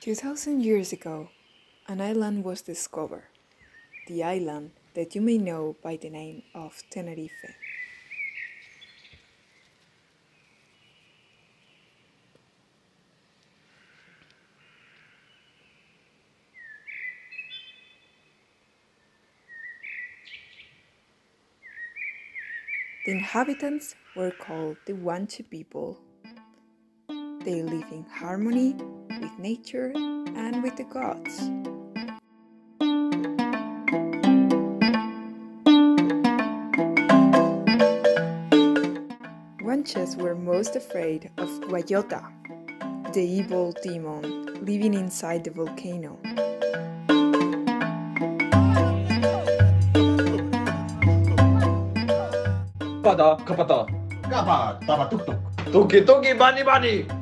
2,000 years ago, an island was discovered, the island that you may know by the name of Tenerife. The inhabitants were called the Guanche people. They live in harmony with nature and with the gods. Guanches were most afraid of Guayota, the evil demon living inside the volcano. Kapada, kapata. Kapa, tapa tuk tuk. Tuki tuki bani bani.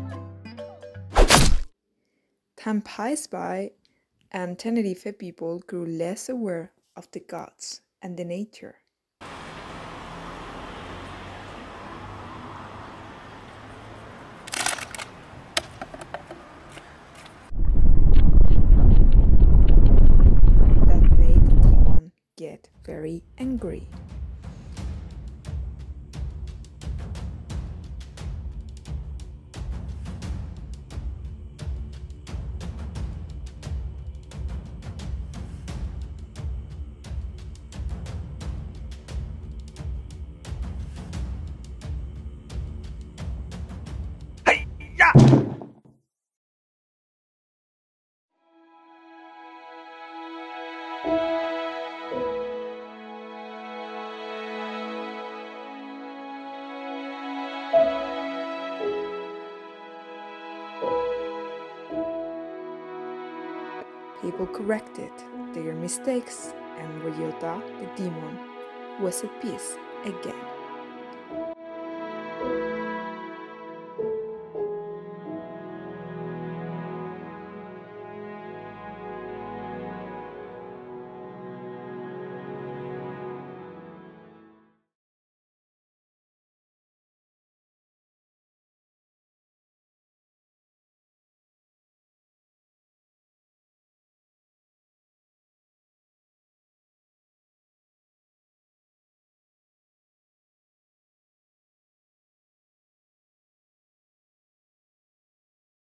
Time passed by, and Tenerife people grew less aware of the gods and the nature. That made the demon get very angry. People corrected their mistakes, and Guayota, the demon, was at peace again.